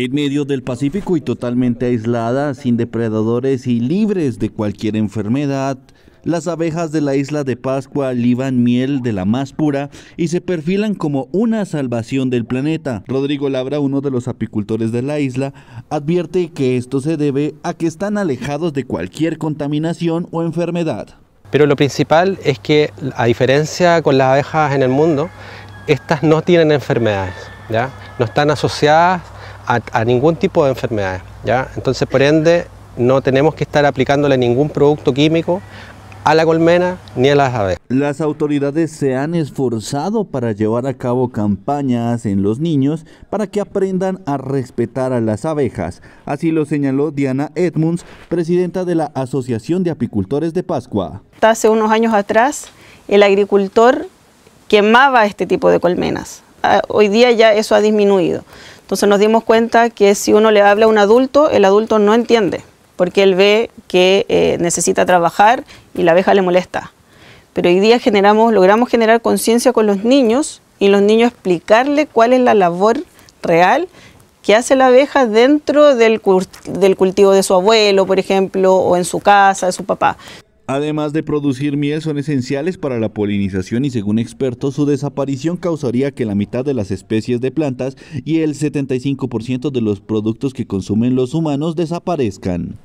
En medio del Pacífico y totalmente aislada, sin depredadores y libres de cualquier enfermedad, las abejas de la isla de Pascua liban miel de la más pura y se perfilan como una salvación del planeta. Rodrigo Labra, uno de los apicultores de la isla, advierte que esto se debe a que están alejados de cualquier contaminación o enfermedad. Pero lo principal es que, a diferencia con las abejas en el mundo, estas no tienen enfermedades, ¿ya? no están asociadas a, ningún tipo de enfermedades. ¿ya? Entonces, por ende, no tenemos que estar aplicándole ningún producto químico a la colmena ni a las abejas. Las autoridades se han esforzado para llevar a cabo campañas en los niños para que aprendan a respetar a las abejas. Así lo señaló Diana Edmunds, presidenta de la Asociación de Apicultores de Pascua. Hace unos años atrás, el agricultor quemaba este tipo de colmenas. Ah, hoy día ya eso ha disminuido. Entonces nos dimos cuenta que si uno le habla a un adulto, el adulto no entiende, porque él ve que eh, necesita trabajar y la abeja le molesta. Pero hoy día generamos, logramos generar conciencia con los niños y los niños explicarle cuál es la labor real que hace la abeja dentro del, del cultivo de su abuelo, por ejemplo, o en su casa, de su papá. Además de producir miel, son esenciales para la polinización y según expertos, su desaparición causaría que la mitad de las especies de plantas y el 75% de los productos que consumen los humanos desaparezcan.